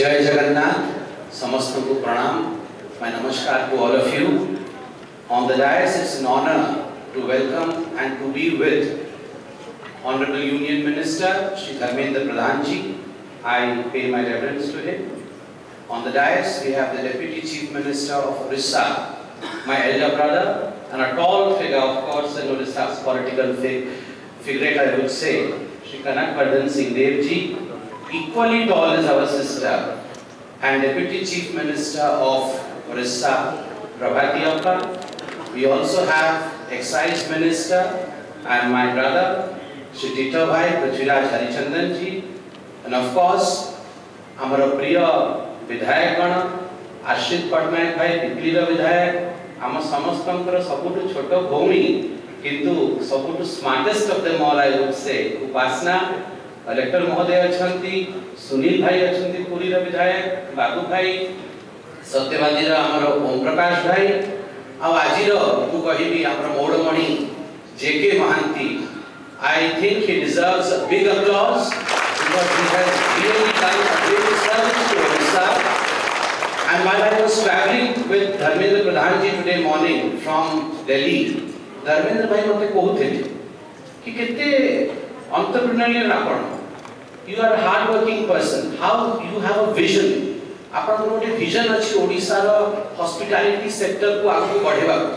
जय जगन्नाथ समस्त को प्रणाम my namaskar to all of you on the dais it's an honor to welcome and to be with honorable union minister shri dharmendra pradhan ji i pay my reverence to him on the dais we have the deputy chief minister of orissa my elder brother and a tall figure of course in orissa's political fig figure i would say shri kanak vardhan singh dev ji equally tall as our sister and Deputy Chief Minister of Orissa, Prabhati Appa. We also have Excise Minister and my brother, Shri Tito Bhai Prithviraj Harichandan ji. And of course, our priya Vidhayak Gana, Ashit Patnaik Bhai, Piplira Vidhayak, ama ସମସ୍ତଙ୍କର ସବୁଠୁ ଛୋଟ ଭଉଣୀ kintu ସବୁଠୁ smartest of them all i would say Upasana collector महोदय अच्छा सुनील भाई अच्छा पुरीर विधायक बाबू भाई सत्यवादी आमर ओम प्रकाश भाई आज मुझे आम मौड़मणि जेके Mahanti I think he deserves a big applause because he has really done a great service to Odisha. And while I was traveling with Dharmendra Pradhan ji today morning from Delhi, Dharmendra bhai मते कहते कि कितने entrepreneurial आपण you are a hard working person how you have a vision ଆପଣଙ୍କର ଗୋଟେ vision ଅଛି ଓଡ଼ିଶାର hospitality ସେକ୍ଟରକୁ ଆଗକୁ ବଢ଼େଇବାକୁ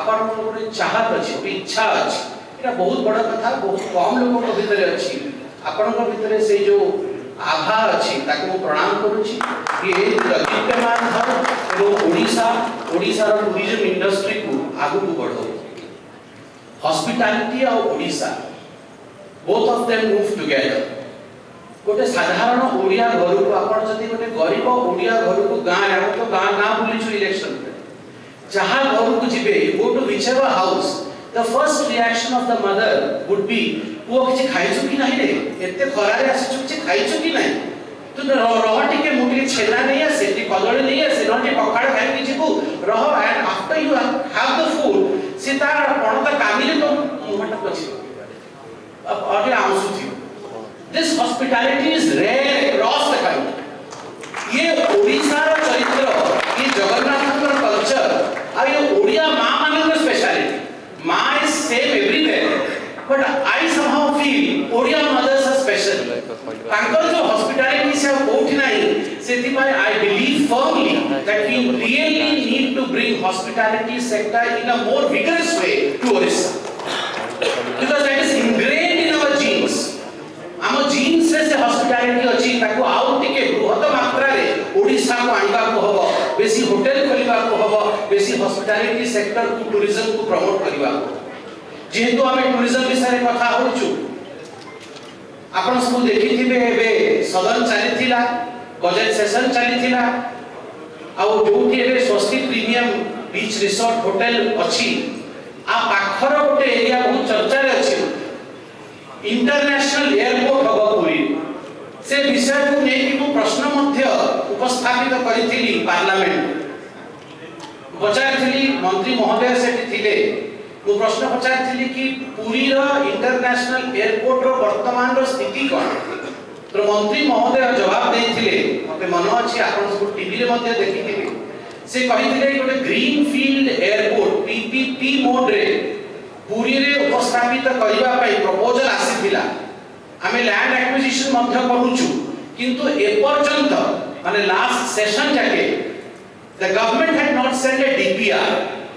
ଆପଣଙ୍କର ଗୋଟେ ଚାହତ ଅଛି ଗୋଟେ ଇଚ୍ଛା ଅଛି ଏଇଟା ବହୁତ ବଡ଼ କଥା ବହୁତ କମ୍ ଲୋକଙ୍କ ଭିତରେ ଅଛି ଆପଣଙ୍କ ଭିତରେ ସେଇ ଯେଉଁ ଆଭା ଅଛି ତାକୁ ମୁଁ ପ୍ରଣାମ କରୁଛି ଦୀପ୍ୟମାନ ଥାଉ ଏବଂ ଓଡ଼ିଶା ଓଡ଼ିଶାର ଟୁରିଜମ ଇଣ୍ଡଷ୍ଟ୍ରିକୁ ଆଗକୁ ବଢ଼ାଉ ହସ୍ପିଟାଲିଟି ଆଉ Odisha both of them move together ଗୋଟେ ସାଧାରଣ ଓଡ଼ିଆ ଘରକୁ ଆପଣ ଯଦି ଗୋଟେ ଗରିବ ଓଡ଼ିଆ ଘରକୁ ଗାଁରେ ଆପଣ ତ ଗାଁ ଗାଁ ବୁଲିଛୁ ଇଲେକ୍ସନରେ ଯାହା ଘରକୁ ଯିବେ go to whichever house the first reaction of the mother would be ପୁଅ କିଛି ଖାଇଛୁ କି ନାହିଁ ରେ ଏତେ ଖରାରେ ଆସିଛୁ କିଛି ଖାଇଛୁ କି ନାହିଁ ତୁ ରହ ଟିକେ ମୁଁ ଟିକେ ଛେନା ନେଇ ଆସେ ଟିକେ କଦଳୀ ନେଇ ଆସେ ନହେଲେ ଟିକେ ପଖାଳ ଖାଇକି ଯିବୁ ରହ and after you have the food ସେ ତାର ପଣତା କାମିଲେ ତୋ ମୁହଁଟା ପଛିବ ଆଉ ଟିକେ ଆଉଁଶୁଛି this hospitality is rare across the country ये ओडिशा रो चरित्र ये जगन्नाथ रो कल्चर और ये ओडिया मां मानन रो स्पेशलिटी मां is same everywhere but I somehow feel Odia mothers are special तांकर जो हॉस्पिटैलिटी से कोठी नहीं सेति पाई I believe firmly that we really need to bring hospitality sector in a more vigorous way to Odisha sector કુ tourism કુ promote કરવા જેહેતુ આમે ટુરિઝમ વિષય કથા હોઉછુ આપણ સબુ દેખીથિબે એબે સદન ચાલીથિલા બજેટ સેશન ચાલીથિલા આઉ જોઉઠી એબે Swosti premium beach resort hotel અછી આ પાખર ગોટે એરિયા બહુ ચર્ચારે અછી ઇન્ટરનેશનલ એરપોર્ટ હબ પુરી से विषय को लेकिन प्रश्न उपस्थापित करी पार्लामेंट ପଚାରିଥିଲି ମନ୍ତ୍ରୀ ମହୋଦୟ ସେଠି ଥିଲେ ମୁଁ ପ୍ରଶ୍ନ ପଚାରିଥିଲି କି ପୁରୀର ଇଣ୍ଟରନ୍ୟାସନାଲ ଏୟାରପୋର୍ଟର ବର୍ତ୍ତମାନର ସ୍ଥିତି କ'ଣ ତ ମନ୍ତ୍ରୀ ମହୋଦୟ ଜବାବ ଦେଇଥିଲେ ମୋତେ ମନେ ଅଛି ଆପଣ ସବୁ ଟିଭିରେ ମଧ୍ୟ ଦେଖିଥିବେ ସେ କହିଥିଲେ ଗୋଟେ ଗ୍ରୀନ ଫିଲ୍ଡ ଏୟାରପୋର୍ଟ ପିପିପି ମୋଡରେ ପୁରୀରେ ଉପସ୍ଥାପିତ କରିବା ପାଇଁ ପ୍ରପୋଜାଲ ଆସିଥିଲା ଆମେ ଲ୍ୟାଣ୍ଡ ଆକ୍ୱିଜିସନ ମଧ୍ୟ କରୁଛୁ କିନ୍ତୁ ଏପର୍ଯ୍ୟନ୍ତ ମାନେ ଲାଷ୍ଟ ସେସନ ଯାକେ The government had not sent a DPR.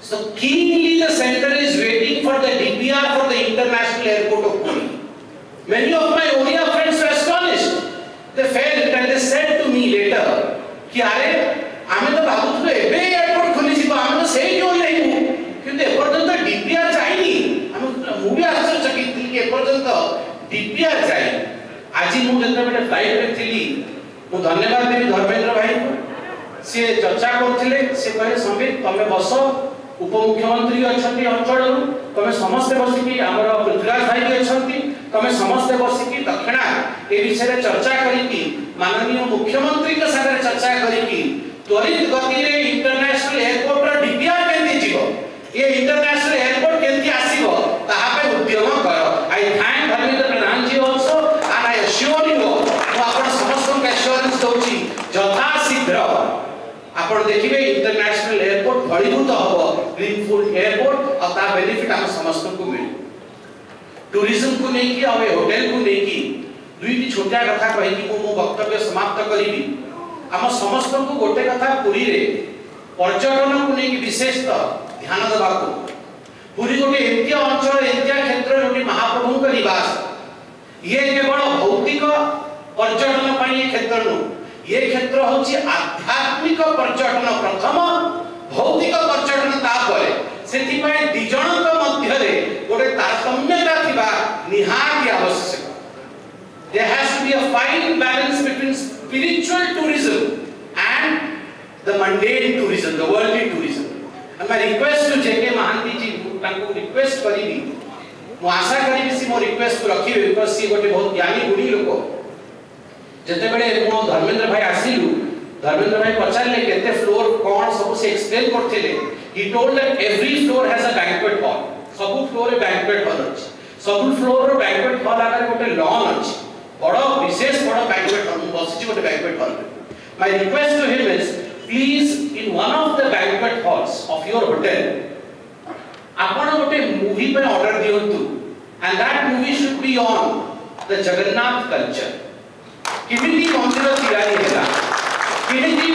So keenly the center is waiting for the DPR for the international airport of Pune. Many of my Odia friends were astonished. They felt and they said to me later, कि अरे हमें तो बाबू तो एबे airport खोली छी हमें तो सही क्यों नहीं हूं किंतु ए पर्यंत डीपीआर चाहिए हम मु भी आश्चर्यचकित थिली कि ए पर्यंत डीपीआर चाहिए आज मु जतबेले फ्लाइट रे थिली मु धन्यवाद देबी धर्मेंद्र भाई को ସିଏ ଚର୍ଚ୍ଚା କରୁଥିଲେ ସେ କହିଲେ ସମ୍ବିତ ତମେ ବସ ଉପମୁଖ୍ୟମନ୍ତ୍ରୀ ଅଛନ୍ତି ଅଞ୍ଚଳରୁ ତମେ ସମସ୍ତେ ବସିକି ଆମର ପୃଥ୍ୱୀରାଜ ଭାଇ ବି ଅଛନ୍ତି ତମେ ସମସ୍ତେ ବସିକି ଦକ୍ଷିଣା ଏ ବିଷୟରେ ଚର୍ଚ୍ଚା କରିକି ମାନନୀୟ ମୁଖ୍ୟମନ୍ତ୍ରୀଙ୍କ ସାଙ୍ଗରେ ଚର୍ଚ୍ଚା କରିକି ତ୍ୱରିତ ଗତିରେ देखिए इंटरनेशनल एयरपोर्ट भरीभूत हम ग्रीनफुल एयरपोर्ट और तार बेनिफिट आम समस्त को मिल टूरिज्म को नहीं कि आवे होटल को नहीं कि दुई की छोटा कथा कही कि मो वक्तव्य समाप्त करी आम समस्त को गोटे कथा पुरी रे पर्यटन को नहीं कि विशेष तो ध्यान देवा को पुरी गोटे एमती अंचल एमती क्षेत्र जोटी महाप्रभु निवास ये केवल भौतिक पर्यटन पर क्षेत्र नुह ये क्षेत्र हूँ आध्यात्मिक पर्यटन प्रथम भौतिक पर्यटन तापर से दिजण मध्य गोटे तारतम्यता थी निहाती आवश्यक There has to be a fine balance between spiritual tourism and the mundane tourism, the worldly tourism. And my request to J.K. Mahanti ji, तांको request करी भी, मुआशा करी भी सी मो request को रखी हुई, because सी गोटे बहुत ज्ञानी गुणी लोगों ଯେତେବେଳେ ମୁଁ ଧର୍ମେନ୍ଦ୍ର ଭାଇ ଆସିଲୁ ଧର୍ମେନ୍ଦ୍ର ଭାଇ ପଚାରିଲେ କେତେ ଫ୍ଲୋର କ'ଣ ସବୁ ସେ ଏକ୍ସପ୍ଲେନ କରିଥିଲେ he told that every floor has a banquet hall ସବୁ ଫ୍ଲୋରରେ ବ୍ୟାଙ୍କୱେଟ୍ ହଲ୍ ଅଛି ସବୁ ଫ୍ଲୋରର ବ୍ୟାଙ୍କୱେଟ୍ ହଲ୍ ଆଗରେ ଗୋଟେ ଲନ୍ ଅଛି ବଡ଼ ବିଶେଷ ବଡ଼ ବ୍ୟାଙ୍କୱେଟ୍ ହଲ୍ ମୁଁ ବସିଛି ଗୋଟେ ବ୍ୟାଙ୍କୱେଟ୍ ହଲ୍ରେ my request to him is please in one of the banquet halls of your hotel ଆପଣ ଗୋଟେ ମୁଭି ପାଇଁ ଅର୍ଡର ଦିଅନ୍ତୁ and that movie should be on the Jagannath culture କେମିତି ମନ୍ଦିର ତିଆରି ହେଲା କେମିତି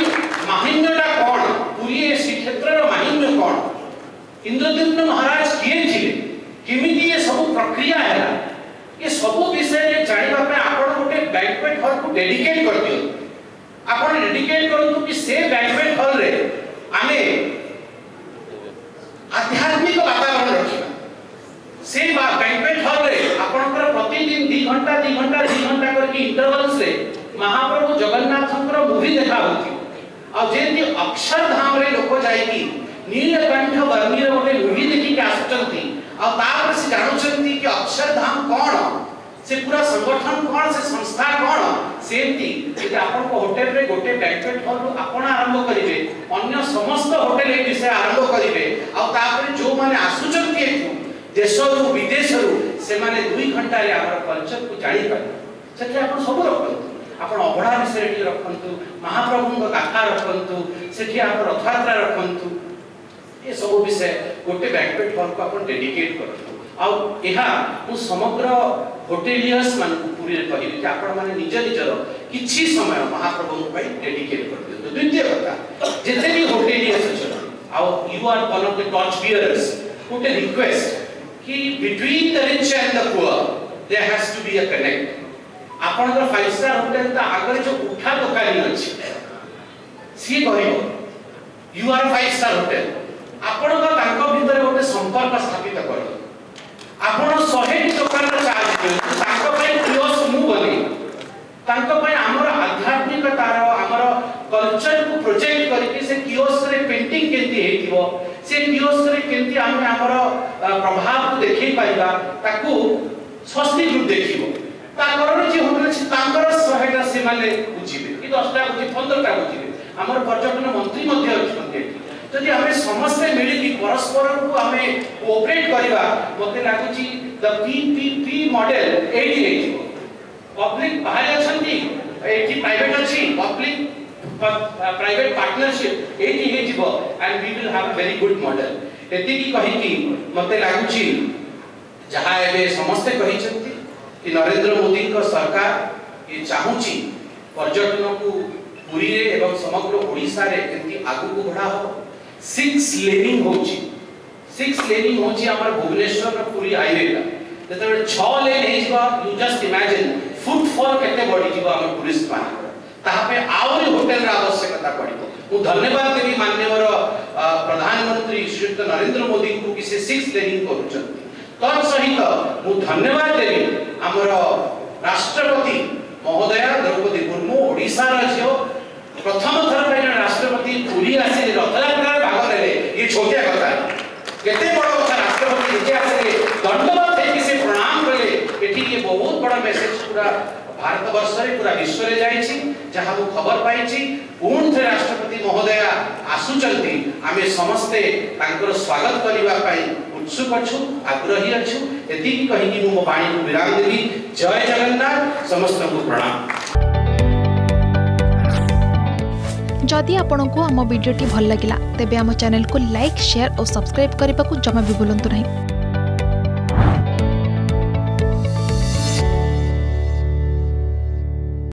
ମାହିନ୍ୟଟା କ'ଣ ପୁରୀ ଶ୍ରୀକ୍ଷେତ୍ରର ମାହିନ୍ୟ କ'ଣ ଇନ୍ଦ୍ରଦ୍ୟୁମ୍ନ ମହାରାଜ କିଏ ଥିଲେ କେମିତି ଏ ସବୁ ପ୍ରକ୍ରିୟା ହେଲା ଏ ସବୁ ବିଷୟରେ ଜାଣିବା ପାଇଁ ଆପଣ ଗୋଟେ ବ୍ୟାଙ୍କବେଟ୍ ହଲ୍କୁ ଡେଡିକେଟ୍ କରିଦିଅନ୍ତୁ ଆପଣ ଡେଡିକେଟ୍ କରନ୍ତୁ କି ସେ ବ୍ୟାଙ୍କବେଟ୍ ହଲ୍ରେ ଆମେ ଆଧ୍ୟାତ୍ମିକ ବାତାବରଣ ରଖିବା ସେ ବ୍ୟାଙ୍କବେଟ୍ ହଲ୍ରେ ଆପଣଙ୍କର ପ୍ରତିଦିନ ଦୁଇ ଘଣ୍ଟା ଦୁଇ ଘଣ୍ଟା ଦୁଇ इंटरवल से મહાપ્રભુ જગન્નાથંકર મૂવી દેખાવતી ଆଉ ଯେମିତି ଅକ୍ଷରଧାମରେ ଲୋକ ଯାଇକି ନୀଳକଣ୍ଠ ବର୍ଣ୍ଣିର ଗୋଟେ ମୁଭି ଦେଖିକି ଆସୁଛନ୍ତି ଆଉ ତାପରେ ସେ ଜାଣୁଛନ୍ତି କି ଅକ୍ଷରଧାମ କ'ଣ ସେ ପୁରା ସଂଗଠନ କ'ଣ ସେ ସଂସ୍ଥା କ'ଣ ସେମିତି ଯଦି ଆପଣଙ୍କ ହୋଟେଲରେ ଗୋଟେ ବ୍ୟାଙ୍କଟ ହଲ୍ରୁ ଆପଣ ଆରମ୍ଭ କରିବେ ଅନ୍ୟ ସମସ୍ତ ହୋଟେଲ ଏ ବିଷୟ ଆରମ୍ଭ କରିବେ ଆଉ ତାପରେ ଯେଉଁମାନେ ଆସୁଛନ୍ତି ଏଠୁ ଦେଶରୁ ବିଦେଶରୁ ସେମାନେ ଦୁଇ ଘଣ୍ଟାରେ ଆମର କଲଚରକୁ ଜାଣିପାରିବେ ସେଥିରେ ଆପଣ ସବୁ ରଖନ୍ତୁ ଆପଣ ଅଭଡ଼ା ବିଷୟରେ ଟିକେ ରଖନ୍ତୁ ମହାପ୍ରଭୁଙ୍କ କାକା ରଖନ୍ତୁ ସେଠି ଆପଣ ରଥଯାତ୍ରା ରଖନ୍ତୁ ଏସବୁ ବିଷୟ ଗୋଟେ ବ୍ୟାଙ୍କବେଟ୍ ହଲ୍କୁ ଆପଣ ଡେଡିକେଟ୍ କରନ୍ତୁ ଆଉ ଏହା ମୁଁ ସମଗ୍ର ହୋଟେଲିୟର୍ସ ମାନଙ୍କୁ ପୁରୀରେ କହିବି ଯେ ଆପଣମାନେ ନିଜ ନିଜର କିଛି ସମୟ ମହାପ୍ରଭୁଙ୍କ ପାଇଁ ଡେଡିକେଟ୍ କରିଦିଅନ୍ତୁ ଦ୍ୱିତୀୟ କଥା ଯେତେ ବି ହୋଟେଲିୟର୍ସ ଅଛନ୍ତି ଆଉ you are one of the torch bearers ଗୋଟେ ରିକ୍ୱେଷ୍ଟ କି between the rich and the poor they has to be a connect ଆପଣଙ୍କର ଫାଇଭ୍ ଷ୍ଟାର୍ ହୋଟେଲ୍ ତା ଆଗରେ ଯେଉଁ ଉଠା ଦୋକାନୀ ଅଛି ସିଏ କହିବ you are five star hotel ଆପଣଙ୍କ ତାଙ୍କ ଭିତରେ ଗୋଟେ ସମ୍ପର୍କ ସ୍ଥାପିତ କରିବେ ଆପଣ ଶହେ ଦୋକାନର ଚାର୍ଜ ଦିଅନ୍ତୁ ତାଙ୍କ ପାଇଁ କ୍ଲୋଜ୍ ମୁଁ ବନେଇ ତାଙ୍କ ପାଇଁ ଆମର ଆଧ୍ୟାତ୍ମିକତାର ଆମର କଲଚରକୁ ପ୍ରୋଜେକ୍ଟ କରିକି ସେ କିଓସ୍କରେ ପେଣ୍ଟିଂ କେମିତି ହେଇଥିବ ସେ କିଓସ୍କରେ କେମିତି ଆମେ ଆମର ପ୍ରଭାବକୁ ଦେଖେଇ ପାରିବା ତାକୁ ସ୍ୱସ୍ତି ଗ୍ରୁପ୍ ଦେଖିବ ତାଙ୍କର ଯେ ହୋଟେଲ ଅଛି ତାଙ୍କର ଶହେଟା ସେମାନେ ବୁଝିବେ କି ଦଶଟା ବୁଝିବେ ପନ୍ଦରଟା ବୁଝିବେ ଆମର ପର୍ଯ୍ୟଟନ ମନ୍ତ୍ରୀ ମଧ୍ୟ ଅଛନ୍ତି ଏଠି ଯଦି ଆମେ ସମସ୍ତେ ମିଳିକି ପରସ୍ପରକୁ ଆମେ କୋଅପରେଟ୍ କରିବା ମୋତେ ଲାଗୁଛି the P P P model ଏଇଠି ହେଇଯିବ ପବ୍ଲିକ ବାହାରେ ଅଛନ୍ତି ଏଠି ପ୍ରାଇଭେଟ୍ ଅଛି ପବ୍ଲିକ ପ୍ରାଇଭେଟ୍ ପାର୍ଟନରସିପ୍ ଏଇଠି ହେଇଯିବ and we will have very good model ଏତିକି କହିକି ମୋତେ ଲାଗୁଛି ଯାହା ଏବେ ସମସ୍ତେ କହିଛନ୍ତି कि नरेंद्र मोदी सरकार ये चाहूँगी पर्यटन को पूरी एवं समग्र ओडा आग को बढ़ा हम सिक्स लेनिंग हूँ सिक्स लेनिंग हूँ भुवनेश्वर पूरी हाइवे जो छु जस्ट इमेजिन फुटफल बढ़ी टूरीस्ट मान आहरी होटेल आवश्यकता पड़े मुझे धन्यवाद देवी मानव प्रधानमंत्री श्रीयुक्त नरेन्द्र मोदी को किसी सिक्स लेनिंग करुंच ତା ସହିତ ମୁଁ ଧନ୍ୟବାଦ ଦେବି ଆମର ରାଷ୍ଟ୍ରପତି ମହୋଦୟ ଦ୍ରୌପଦୀ ମୁର୍ମୁ ଓଡ଼ିଶାର ଝିଅ ପ୍ରଥମ ଥର ପାଇଁ ଜଣେ ରାଷ୍ଟ୍ରପତି ପୁରୀ ଆସି ରଥଯାତ୍ରାରେ ଭାଗ ନେଲେ ଇଏ ଛୋଟିଆ କଥା କେତେ ବଡ କଥା ରାଷ୍ଟ୍ରପତି ନିଜେ ଆସିଲେ ଦଣ୍ଡବାଦ ଦେଇକି ସେ ପ୍ରଣାମ କଲେ ଏଠି ଇଏ ବହୁତ ବଡ ମେସେଜ ପୁରା ଭାରତ ବର୍ଷରେ ପୁରା ବିଶ୍ୱରେ ଯାଇଛି ଯାହା ମୁଁ ଖବର ପାଇଛି ପୁଣି ଥରେ ରାଷ୍ଟ୍ରପତି ମହୋଦୟା ଆସୁଛନ୍ତି ଆମେ ସମସ୍ତେ ତାଙ୍କର ସ୍ୱାଗତ କରିବା ପାଇଁ उत्सुक अच्छु आग्रह अच्छु यति कहीं मो वाणी को विराम देवी जय जगन्नाथ समस्त को प्रणाम जदि आपंक आम भिड्टे भल लगा तेब आम चेल लाइक सेयार और सब्सक्राइब करने को जमा भी बुलां नहीं